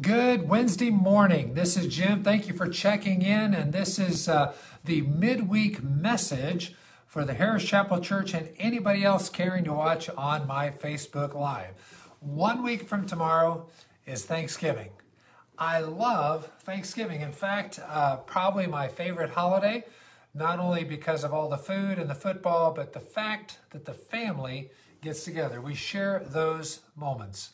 Good Wednesday morning. This is Jim. Thank you for checking in. And this is uh, the midweek message for the Harris Chapel Church and anybody else caring to watch on my Facebook Live. One week from tomorrow is Thanksgiving. I love Thanksgiving. In fact, uh, probably my favorite holiday, not only because of all the food and the football, but the fact that the family gets together. We share those moments.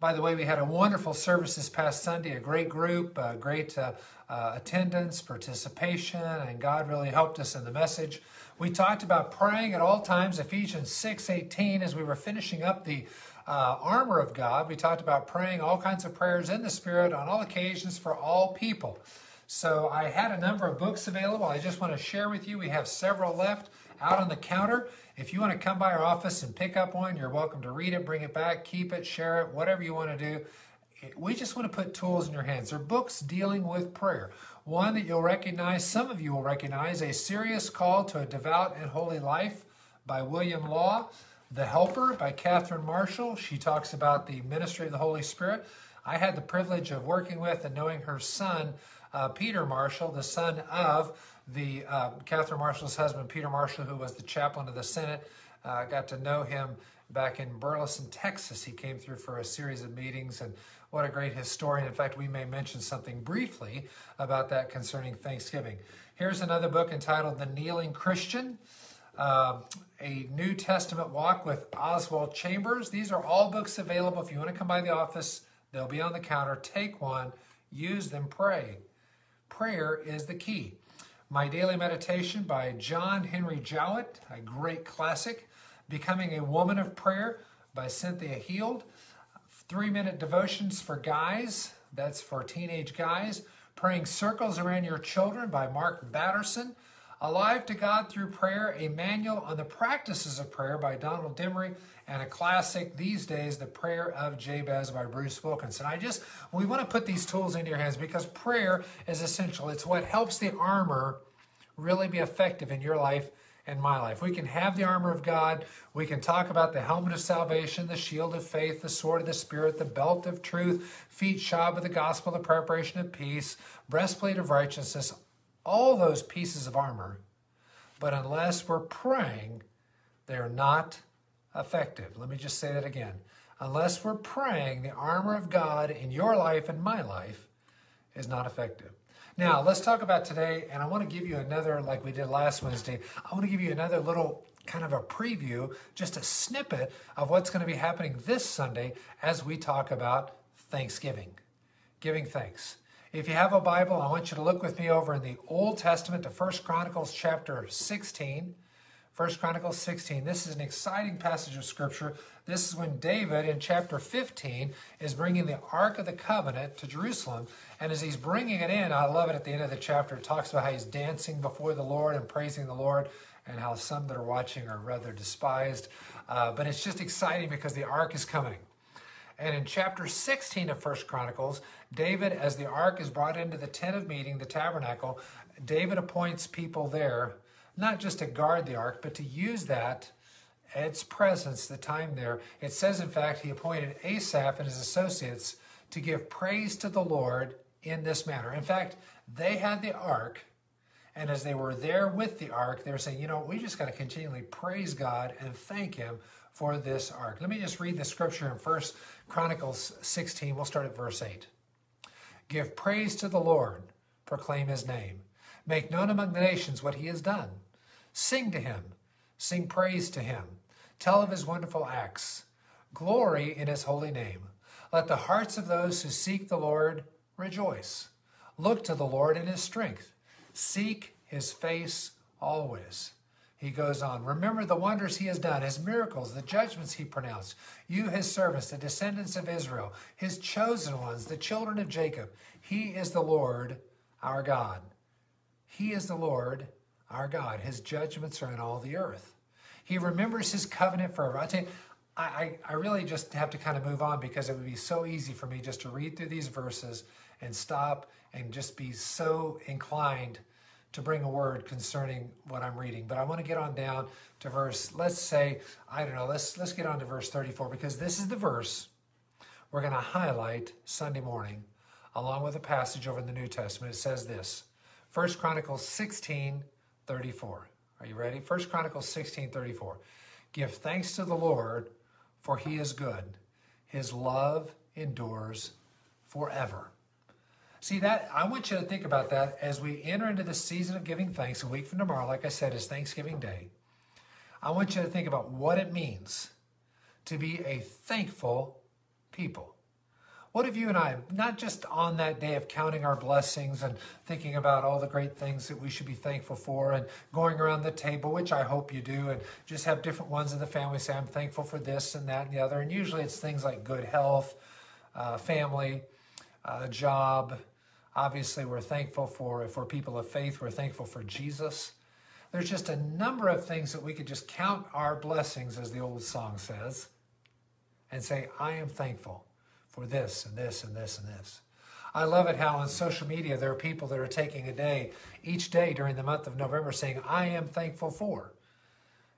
By the way, we had a wonderful service this past Sunday, a great group, a great uh, uh, attendance, participation, and God really helped us in the message. We talked about praying at all times, Ephesians 6 18, as we were finishing up the uh, armor of God. We talked about praying all kinds of prayers in the Spirit on all occasions for all people. So I had a number of books available. I just want to share with you. We have several left out on the counter. If you want to come by our office and pick up one, you're welcome to read it, bring it back, keep it, share it, whatever you want to do. We just want to put tools in your hands. They're books dealing with prayer. One that you'll recognize, some of you will recognize, A Serious Call to a Devout and Holy Life by William Law. The Helper by Catherine Marshall. She talks about the ministry of the Holy Spirit. I had the privilege of working with and knowing her son, uh, Peter Marshall, the son of the uh, Catherine Marshall's husband, Peter Marshall, who was the chaplain of the Senate. Uh, got to know him back in Burleson, Texas. He came through for a series of meetings, and what a great historian. In fact, we may mention something briefly about that concerning Thanksgiving. Here's another book entitled The Kneeling Christian. Uh, a New Testament walk with Oswald Chambers. These are all books available. If you want to come by the office, they'll be on the counter. Take one, use them, pray. Prayer is the key. My Daily Meditation by John Henry Jowett, a great classic. Becoming a Woman of Prayer by Cynthia Heald. Three Minute Devotions for Guys, that's for teenage guys. Praying Circles Around Your Children by Mark Batterson. Alive to God Through Prayer, a manual on the practices of prayer by Donald Demaray, and a classic these days, The Prayer of Jabez by Bruce Wilkinson. I just, we want to put these tools into your hands because prayer is essential. It's what helps the armor really be effective in your life and my life. We can have the armor of God. We can talk about the helmet of salvation, the shield of faith, the sword of the Spirit, the belt of truth, feet shod with the gospel, the preparation of peace, breastplate of righteousness, all those pieces of armor. But unless we're praying, they're not effective. Let me just say that again. Unless we're praying, the armor of God in your life and my life is not effective. Now, let's talk about today, and I want to give you another, like we did last Wednesday, I want to give you another little kind of a preview, just a snippet of what's going to be happening this Sunday as we talk about Thanksgiving, giving thanks. If you have a Bible, I want you to look with me over in the Old Testament to First Chronicles chapter 16. First Chronicles 16. This is an exciting passage of scripture. This is when David in chapter 15 is bringing the Ark of the Covenant to Jerusalem. And as he's bringing it in, I love it at the end of the chapter. It talks about how he's dancing before the Lord and praising the Lord and how some that are watching are rather despised. Uh, but it's just exciting because the Ark is coming. And in chapter 16 of First Chronicles, David, as the ark is brought into the tent of meeting, the tabernacle, David appoints people there not just to guard the ark, but to use that, its presence, the time there. It says, in fact, he appointed Asaph and his associates to give praise to the Lord in this manner. In fact, they had the ark, and as they were there with the ark, they were saying, you know, we just got to continually praise God and thank Him for this ark. Let me just read the scripture in First Chronicles 16. We'll start at verse 8. Give praise to the Lord, proclaim His name. Make known among the nations what He has done. Sing to him, sing praise to him, tell of his wonderful acts, glory in his holy name. Let the hearts of those who seek the Lord rejoice. Look to the Lord in his strength, seek his face always. He goes on, remember the wonders he has done, his miracles, the judgments he pronounced. You, his servants, the descendants of Israel, his chosen ones, the children of Jacob. He is the Lord our God. He is the Lord our God. His judgments are in all the earth. He remembers his covenant forever. I tell you, I, I really just have to kind of move on because it would be so easy for me just to read through these verses and stop and just be so inclined to bring a word concerning what I'm reading. But I want to get on down to verse, let's say, I don't know, let's let's get on to verse 34 because this is the verse we're going to highlight Sunday morning along with a passage over in the New Testament. It says this 1 Chronicles 16 34. Are you ready? 1 Chronicles 16 34. Give thanks to the Lord, for he is good. His love endures forever. See that I want you to think about that as we enter into the season of giving thanks. A week from tomorrow, like I said, is Thanksgiving Day. I want you to think about what it means to be a thankful people. What if you and I, not just on that day of counting our blessings and thinking about all the great things that we should be thankful for and going around the table, which I hope you do, and just have different ones in the family say, I'm thankful for this and that and the other. And usually it's things like good health, uh, family, uh, job. Obviously, we're thankful for, for people of faith, we're thankful for Jesus. There's just a number of things that we could just count our blessings, as the old song says, and say, I am thankful for this and this and this and this. I love it how on social media there are people that are taking a day, each day during the month of November, saying, I am thankful for.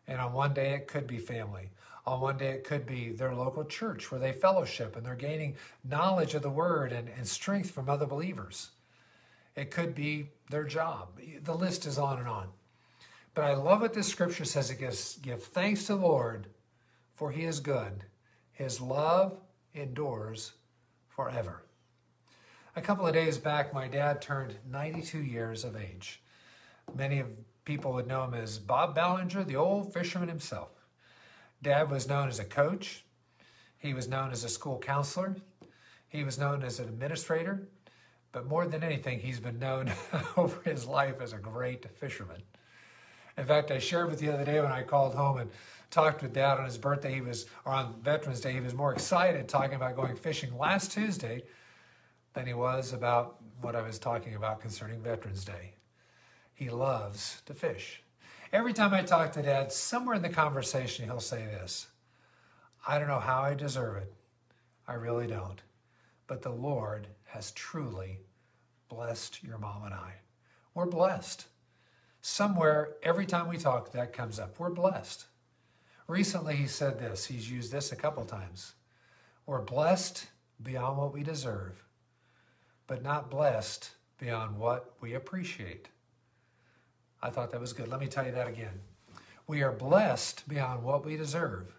And on one day it could be family. On one day it could be their local church where they fellowship and they're gaining knowledge of the word and, and strength from other believers. It could be their job. The list is on and on. But I love what this scripture says. It gives, give thanks to the Lord, for he is good. His love endures forever. A couple of days back, my dad turned 92 years of age. Many of people would know him as Bob Ballinger, the old fisherman himself. Dad was known as a coach. He was known as a school counselor. He was known as an administrator. But more than anything, he's been known over his life as a great fisherman. In fact, I shared with you the other day when I called home and talked with Dad on his birthday. He was, or on Veterans Day, he was more excited talking about going fishing last Tuesday than he was about what I was talking about concerning Veterans Day. He loves to fish. Every time I talk to Dad, somewhere in the conversation, he'll say this I don't know how I deserve it. I really don't. But the Lord has truly blessed your mom and I. We're blessed. Somewhere, every time we talk, that comes up. We're blessed. Recently, he said this. He's used this a couple times. We're blessed beyond what we deserve, but not blessed beyond what we appreciate. I thought that was good. Let me tell you that again. We are blessed beyond what we deserve,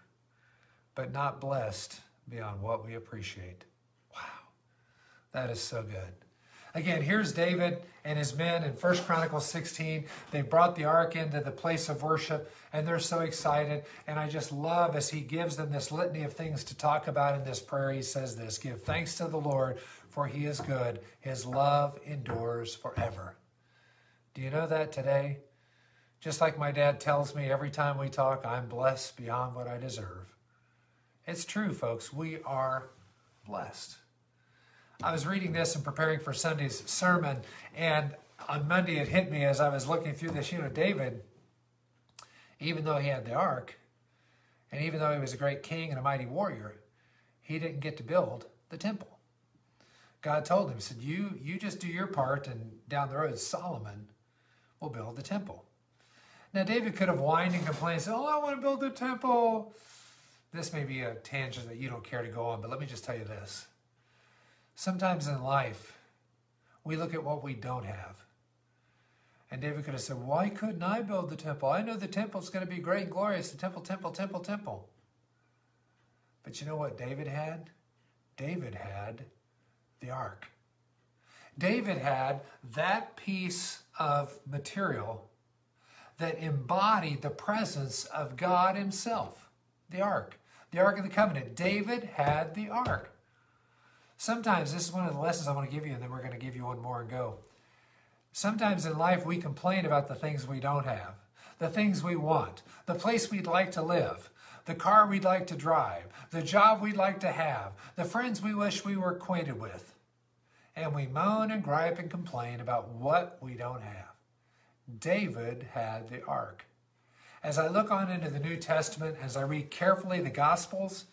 but not blessed beyond what we appreciate. Wow, that is so good. Again, here's David and his men in 1 Chronicles 16. They brought the ark into the place of worship and they're so excited. And I just love as he gives them this litany of things to talk about in this prayer. He says this Give thanks to the Lord, for he is good. His love endures forever. Do you know that today? Just like my dad tells me every time we talk, I'm blessed beyond what I deserve. It's true, folks. We are blessed. I was reading this and preparing for Sunday's sermon, and on Monday it hit me as I was looking through this. You know, David, even though he had the ark, and even though he was a great king and a mighty warrior, he didn't get to build the temple. God told him, said, You you just do your part, and down the road, Solomon will build the temple. Now, David could have whined and complained, said, Oh, I want to build the temple. This may be a tangent that you don't care to go on, but let me just tell you this. Sometimes in life, we look at what we don't have. And David could have said, Why couldn't I build the temple? I know the temple's going to be great and glorious. The temple, temple, temple, temple. But you know what David had? David had the ark. David had that piece of material that embodied the presence of God Himself, the ark, the ark of the covenant. David had the ark. Sometimes, this is one of the lessons I want to give you, and then we're going to give you one more and go. Sometimes in life, we complain about the things we don't have, the things we want, the place we'd like to live, the car we'd like to drive, the job we'd like to have, the friends we wish we were acquainted with. And we moan and gripe and complain about what we don't have. David had the ark. As I look on into the New Testament, as I read carefully the Gospels,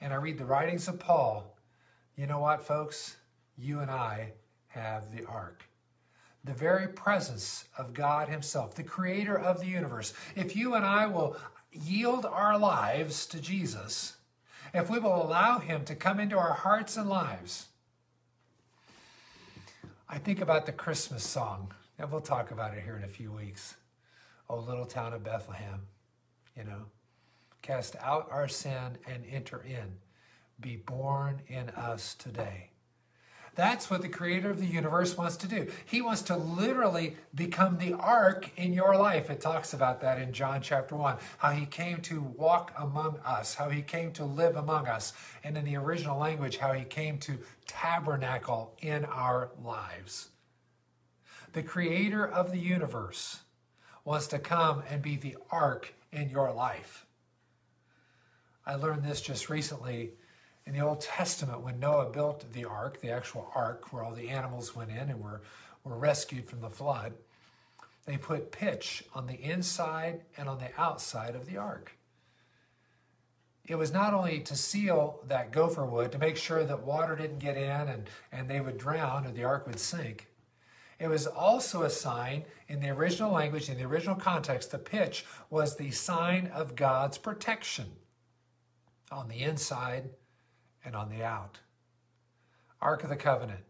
and I read the writings of Paul, you know what, folks? You and I have the ark. The very presence of God Himself, the creator of the universe. If you and I will yield our lives to Jesus if we will allow Him to come into our hearts and lives, I think about the Christmas song, and we'll talk about it here in a few weeks. Oh, little town of Bethlehem, you know, cast out our sin and enter in. Be born in us today. That's what the creator of the universe wants to do. He wants to literally become the ark in your life. It talks about that in John chapter 1, how he came to walk among us, how he came to live among us, and in the original language, how he came to tabernacle in our lives. The creator of the universe wants to come and be the ark in your life. I learned this just recently in the Old Testament, when Noah built the ark, the actual ark where all the animals went in and were, were rescued from the flood, they put pitch on the inside and on the outside of the ark. It was not only to seal that gopher wood, to make sure that water didn't get in and, and they would drown or the ark would sink. It was also a sign in the original language, in the original context, the pitch was the sign of God's protection on the inside and on the out. Ark of the Covenant.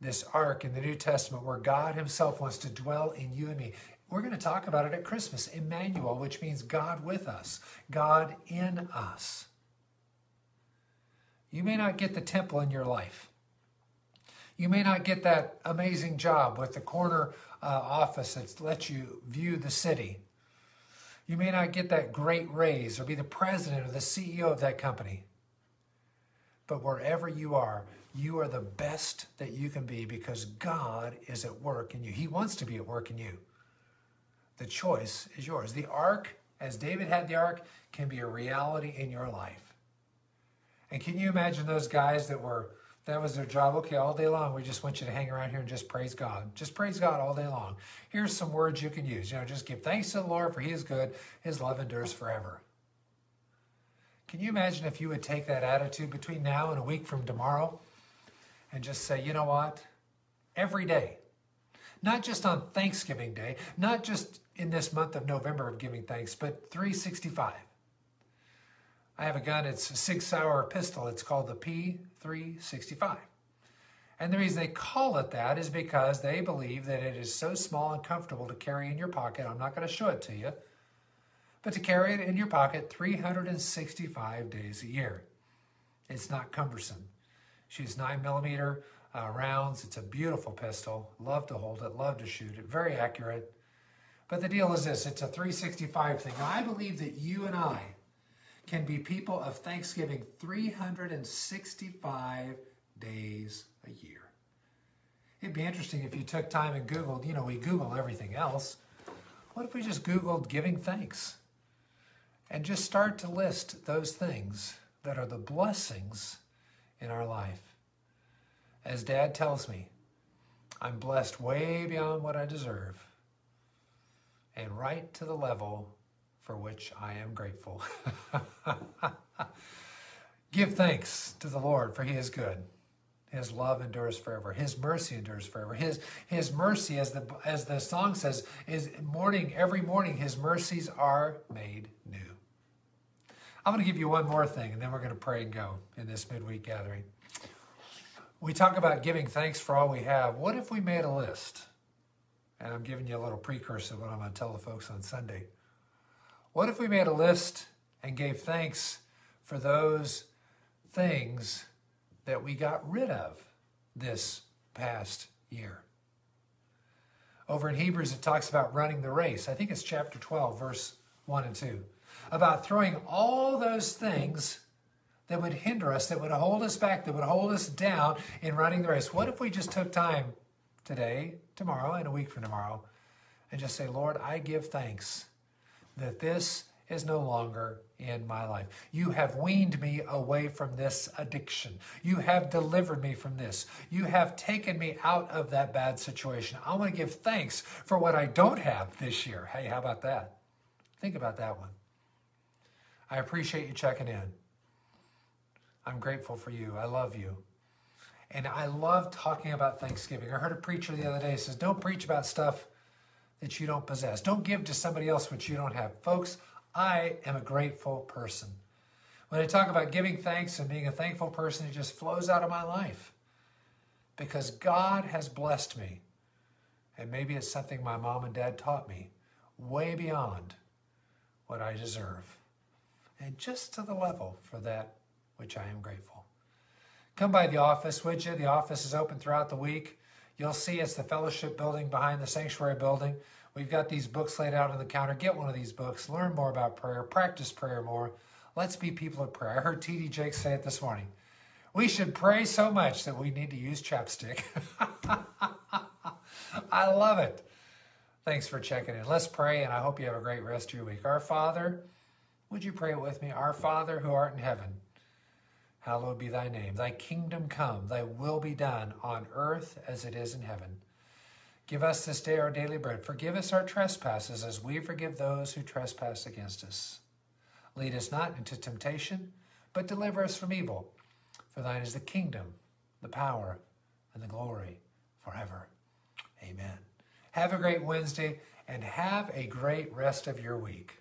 This ark in the New Testament where God Himself wants to dwell in you and me. We're going to talk about it at Christmas, Emmanuel, which means God with us, God in us. You may not get the temple in your life. You may not get that amazing job with the corner uh, office that lets you view the city. You may not get that great raise or be the president or the CEO of that company. But wherever you are, you are the best that you can be because God is at work in you. He wants to be at work in you. The choice is yours. The ark, as David had the ark, can be a reality in your life. And can you imagine those guys that were, that was their job? Okay, all day long, we just want you to hang around here and just praise God. Just praise God all day long. Here's some words you can use. You know, just give thanks to the Lord for he is good. His love endures forever. Can you imagine if you would take that attitude between now and a week from tomorrow and just say, you know what? Every day, not just on Thanksgiving Day, not just in this month of November of giving thanks, but 365. I have a gun, it's a Sig Sauer pistol. It's called the P365. And the reason they call it that is because they believe that it is so small and comfortable to carry in your pocket. I'm not going to show it to you but to carry it in your pocket 365 days a year. It's not cumbersome. Shoots 9 millimeter uh, rounds. It's a beautiful pistol. Love to hold it, love to shoot it. Very accurate. But the deal is this it's a 365 thing. I believe that you and I can be people of Thanksgiving 365 days a year. It'd be interesting if you took time and Googled, you know, we Google everything else. What if we just Googled giving thanks? And just start to list those things that are the blessings in our life. As dad tells me, I'm blessed way beyond what I deserve and right to the level for which I am grateful. Give thanks to the Lord, for he is good. His love endures forever. His mercy endures forever. His, his mercy, as the, as the song says, is morning, every morning, his mercies are made new. I'm going to give you one more thing, and then we're going to pray and go in this midweek gathering. We talk about giving thanks for all we have. What if we made a list? And I'm giving you a little precursor of what I'm going to tell the folks on Sunday. What if we made a list and gave thanks for those things that we got rid of this past year? Over in Hebrews, it talks about running the race. I think it's chapter 12, verse 1 and 2 about throwing all those things that would hinder us, that would hold us back, that would hold us down in running the race. What if we just took time today, tomorrow, and a week from tomorrow and just say, Lord, I give thanks that this is no longer in my life. You have weaned me away from this addiction. You have delivered me from this. You have taken me out of that bad situation. I want to give thanks for what I don't have this year. Hey, how about that? Think about that one. I appreciate you checking in. I'm grateful for you. I love you. And I love talking about Thanksgiving. I heard a preacher the other day says, don't preach about stuff that you don't possess. Don't give to somebody else what you don't have. Folks, I am a grateful person. When I talk about giving thanks and being a thankful person, it just flows out of my life because God has blessed me. And maybe it's something my mom and dad taught me way beyond what I deserve. And just to the level for that which I am grateful. Come by the office, would you? The office is open throughout the week. You'll see it's the fellowship building behind the sanctuary building. We've got these books laid out on the counter. Get one of these books. Learn more about prayer. Practice prayer more. Let's be people of prayer. I heard T.D. Jakes say it this morning. We should pray so much that we need to use chapstick. I love it. Thanks for checking in. Let's pray, and I hope you have a great rest of your week. Our Father, would you pray with me? Our Father who art in heaven, hallowed be thy name. Thy kingdom come, thy will be done on earth as it is in heaven. Give us this day our daily bread. Forgive us our trespasses as we forgive those who trespass against us Lead us not into temptation, but deliver us from evil. For thine is the kingdom, the power, and the glory forever. Amen. Have a great Wednesday and have a great rest of your week.